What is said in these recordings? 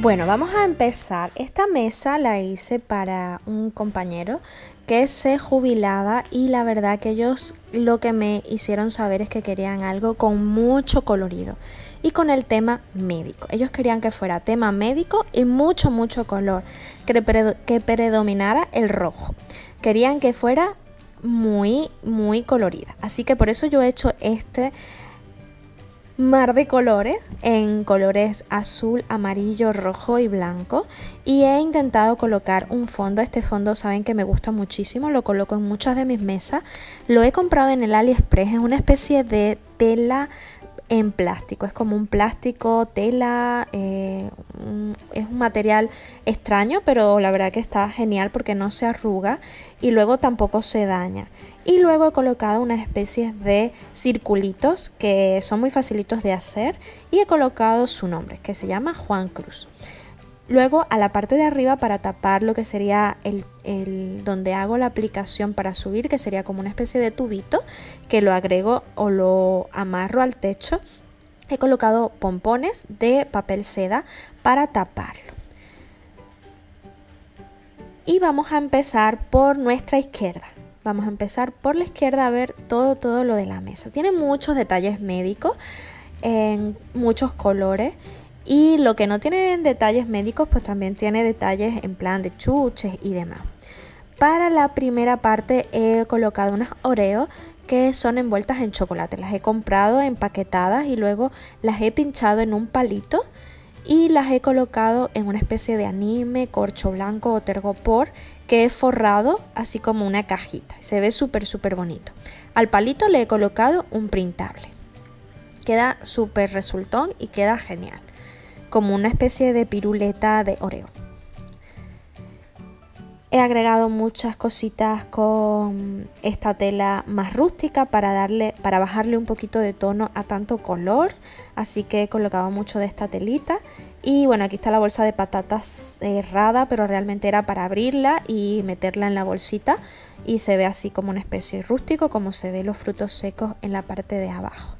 Bueno, vamos a empezar. Esta mesa la hice para un compañero que se jubilaba y la verdad que ellos lo que me hicieron saber es que querían algo con mucho colorido y con el tema médico. Ellos querían que fuera tema médico y mucho, mucho color, que, predominara el rojo. Querían que fuera muy, muy colorida. Así que por eso yo he hecho este mar de colores en colores azul, amarillo, rojo y blanco. Y he intentado colocar un fondo, este fondo saben que me gusta muchísimo, lo coloco en muchas de mis mesas, lo he comprado en el AliExpress, es una especie de tela en plástico. Es como un plástico, tela, eh, es un material extraño, pero la verdad que está genial porque no se arruga y luego tampoco se daña. Y luego he colocado unas especies de circulitos que son muy facilitos de hacer y he colocado su nombre, que se llama Juan Cruz. Luego a la parte de arriba para tapar lo que sería el, donde hago la aplicación para subir, que sería como una especie de tubito, que lo agrego o lo amarro al techo. He colocado pompones de papel seda para taparlo. Y vamos a empezar por nuestra izquierda. Vamos a empezar por la izquierda a ver todo, todo lo de la mesa. Tiene muchos detalles médicos en muchos colores y lo que no tiene detalles médicos, pues también tiene detalles en plan de chuches y demás. Para la primera parte he colocado unas Oreo que son envueltas en chocolate. Las he comprado empaquetadas y luego las he pinchado en un palito y las he colocado en una especie de anime, corcho blanco o tergopor que he forrado así como una cajita. Se ve súper súper bonito. Al palito le he colocado un printable. Queda súper resultón y queda genial como una especie de piruleta de Oreo. He agregado muchas cositas con esta tela más rústica para darle para bajarle un poquito de tono a tanto color, así que he colocado mucho de esta telita y bueno, aquí está la bolsa de patatas cerrada, pero realmente era para abrirla y meterla en la bolsita y se ve así como una especie rústico como se ve los frutos secos en la parte de abajo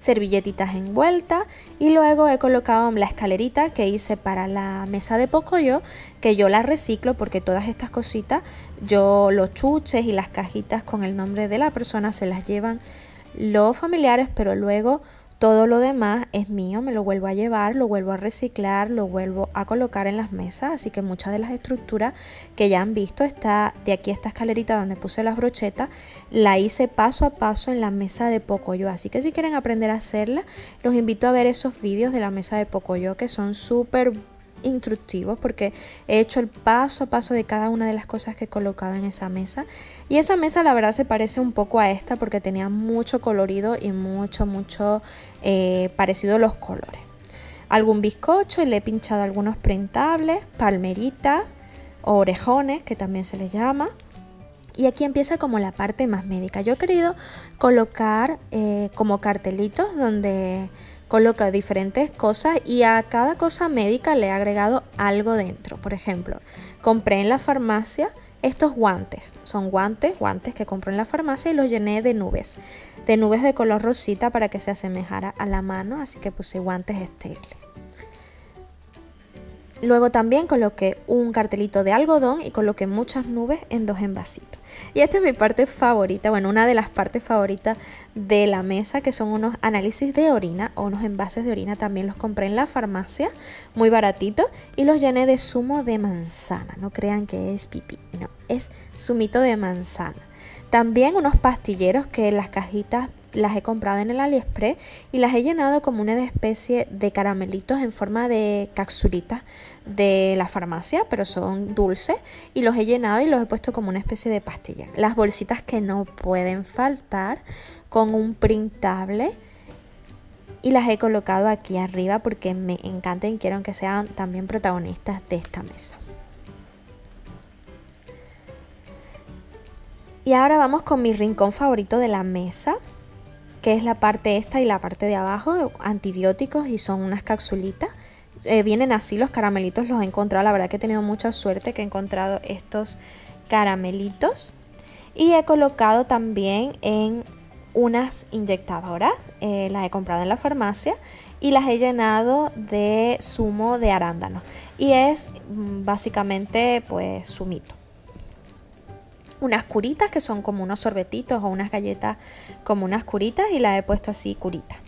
servilletitas envueltas y luego he colocado la escalerita que hice para la mesa de Pocoyo que yo la reciclo porque todas estas cositas yo los chuches y las cajitas con el nombre de la persona se las llevan los familiares pero luego todo lo demás es mío, me lo vuelvo a llevar, lo vuelvo a reciclar, lo vuelvo a colocar en las mesas, así que muchas de las estructuras que ya han visto está de aquí a esta escalerita donde puse las brochetas, la hice paso a paso en la mesa de Pocoyo, así que si quieren aprender a hacerla, los invito a ver esos vídeos de la mesa de Pocoyo que son súper instructivos porque he hecho el paso a paso de cada una de las cosas que he colocado en esa mesa. Y esa mesa la verdad se parece un poco a esta porque tenía mucho colorido y mucho mucho eh, parecido los colores. Algún bizcocho y le he pinchado algunos printables palmeritas orejones que también se les llama. Y aquí empieza como la parte más médica. Yo he querido colocar eh, como cartelitos donde coloca diferentes cosas y a cada cosa médica le he agregado algo dentro. Por ejemplo, compré en la farmacia estos guantes. Son guantes, guantes que compré en la farmacia y los llené de nubes. De nubes de color rosita para que se asemejara a la mano, así que puse guantes estériles. Luego también coloqué un cartelito de algodón y coloqué muchas nubes en dos envasitos. Y esta es mi parte favorita, bueno, una de las partes favoritas de la mesa, que son unos análisis de orina o unos envases de orina. También los compré en la farmacia, muy baratitos, y los llené de zumo de manzana. No crean que es pipí, no, es zumito de manzana. También unos pastilleros que las cajitas las he comprado en el AliExpress y las he llenado como una especie de caramelitos en forma de capsulitas de la farmacia, pero son dulces y los he llenado y los he puesto como una especie de pastilla. Las bolsitas que no pueden faltar con un printable y las he colocado aquí arriba porque me encantan y quiero que sean también protagonistas de esta mesa. Y ahora vamos con mi rincón favorito de la mesa, que es la parte esta y la parte de abajo, antibióticos y son unas capsulitas. Eh, vienen así los caramelitos, los he encontrado, la verdad que he tenido mucha suerte que he encontrado estos caramelitos. Y he colocado también en unas inyectadoras, eh, las he comprado en la farmacia y las he llenado de zumo de arándanos y es mm, básicamente pues zumito. Unas curitas que son como unos sorbetitos o unas galletas como unas curitas y las he puesto así curitas.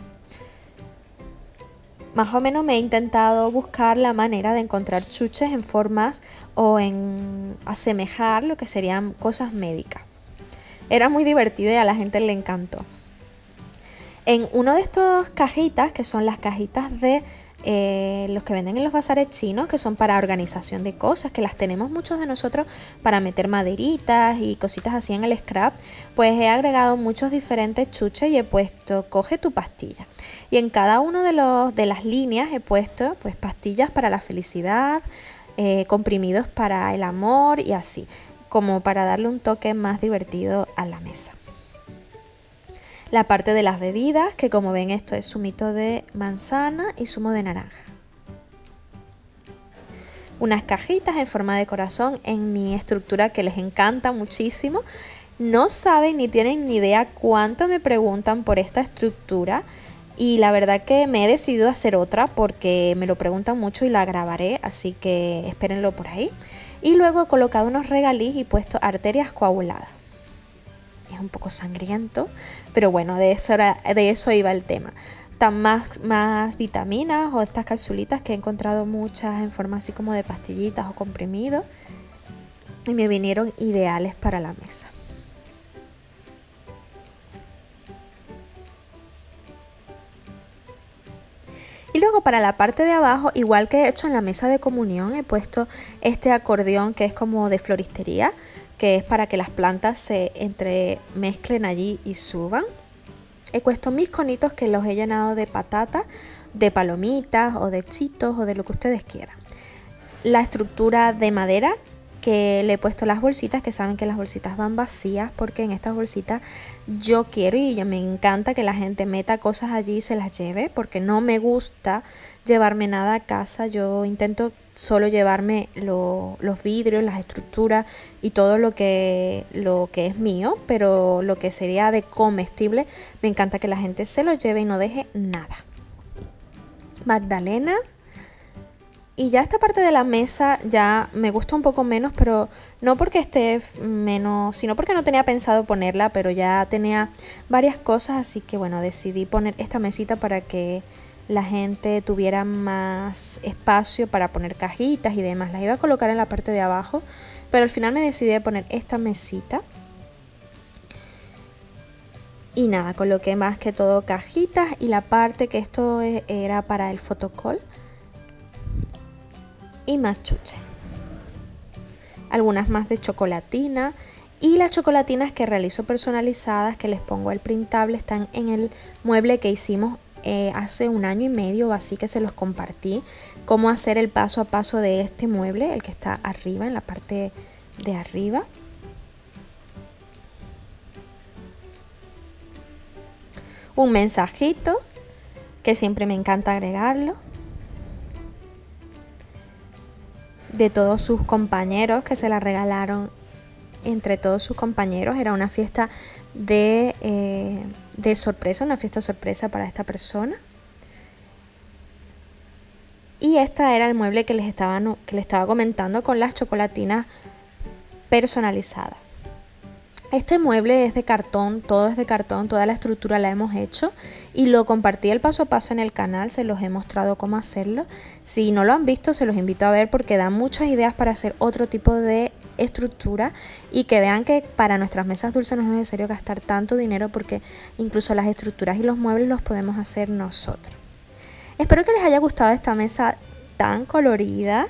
Más o menos me he intentado buscar la manera de encontrar chuches en formas o en asemejar lo que serían cosas médicas. Era muy divertido y a la gente le encantó. En uno de estos cajitas, que son las cajitas de eh, los que venden en los bazares chinos, que son para organización de cosas, que las tenemos muchos de nosotros para meter maderitas y cositas así en el scrap, pues he agregado muchos diferentes chuches y he puesto, coge tu pastilla. Y en cada uno de, los, de las líneas he puesto pues pastillas para la felicidad, eh, comprimidos para el amor y así, como para darle un toque más divertido a la mesa la parte de las bebidas, que como ven esto es zumito de manzana y zumo de naranja. Unas cajitas en forma de corazón en mi estructura que les encanta muchísimo. No saben ni tienen ni idea cuánto me preguntan por esta estructura y la verdad que me he decidido hacer otra porque me lo preguntan mucho y la grabaré, así que espérenlo por ahí. Y luego he colocado unos regaliz y puesto arterias coaguladas es un poco sangriento, pero bueno, de eso, de eso iba el tema. Tan más, más vitaminas o estas capsulitas que he encontrado muchas en forma así como de pastillitas o comprimidos y me vinieron ideales para la mesa. Y luego para la parte de abajo, igual que he hecho en la mesa de comunión, he puesto este acordeón que es como de floristería, que es para que las plantas se entremezclen allí y suban. He puesto mis conitos que los he llenado de patata, de palomitas o de chitos o de lo que ustedes quieran. La estructura de madera que le he puesto las bolsitas, que saben que las bolsitas van vacías porque en estas bolsitas yo quiero y me encanta que la gente meta cosas allí y se las lleve porque no me gusta llevarme nada a casa. Yo intento solo llevarme los vidrios, las estructuras y todo lo que, lo que es mío, pero lo que sería de comestible, me encanta que la gente se lo lleve y no deje nada. Magdalenas. Y ya esta parte de la mesa ya me gusta un poco menos, pero no porque esté menos, sino porque no tenía pensado ponerla, pero ya tenía varias cosas, así que bueno, decidí poner esta mesita para que la gente tuviera más espacio para poner cajitas y demás. Las iba a colocar en la parte de abajo, pero al final me decidí a poner esta mesita. Y nada, coloqué más que todo cajitas y la parte que esto e, era para el fotocall. Y más chuche. Algunas más de chocolatina. Y las chocolatinas que realizo personalizadas, que les pongo el printable, están en el mueble que hicimos eh, hace un año y medio así que se los compartí cómo hacer el paso a paso de este mueble, el que está arriba, en la parte de arriba. Un mensajito que siempre me encanta agregarlo. De todos sus compañeros que se la regalaron entre todos sus compañeros. Era una fiesta de, eh, de sorpresa, una fiesta sorpresa para esta persona. Y esta era el mueble que les estaba, que les estaba comentando con las chocolatinas personalizadas. Este mueble es de cartón, todo es de cartón, toda la estructura la hemos hecho y lo compartí el paso a paso en el canal, se los he mostrado cómo hacerlo. Si no lo han visto, se los invito a ver porque da muchas ideas para hacer otro tipo de estructura y que vean que para nuestras mesas dulces no es necesario gastar tanto dinero porque incluso las estructuras y los muebles los podemos hacer nosotros. Espero que les haya gustado esta mesa tan colorida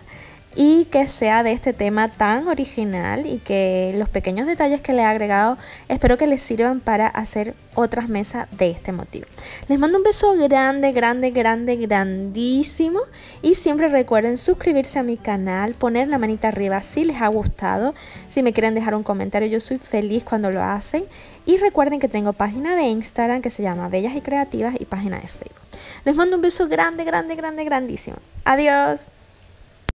y que sea de este tema tan original y que los pequeños detalles que le he agregado espero que les sirvan para hacer otras mesas de este motivo. Les mando un beso grande, grande, grande, grandísimo y siempre recuerden suscribirse a mi canal, poner la manita arriba si les ha gustado, si me quieren dejar un comentario yo soy feliz cuando lo hacen y recuerden que tengo página de Instagram que se llama Bellas y Creativas y página de Facebook. Les mando un beso grande, grande, grande, grandísimo. Adiós.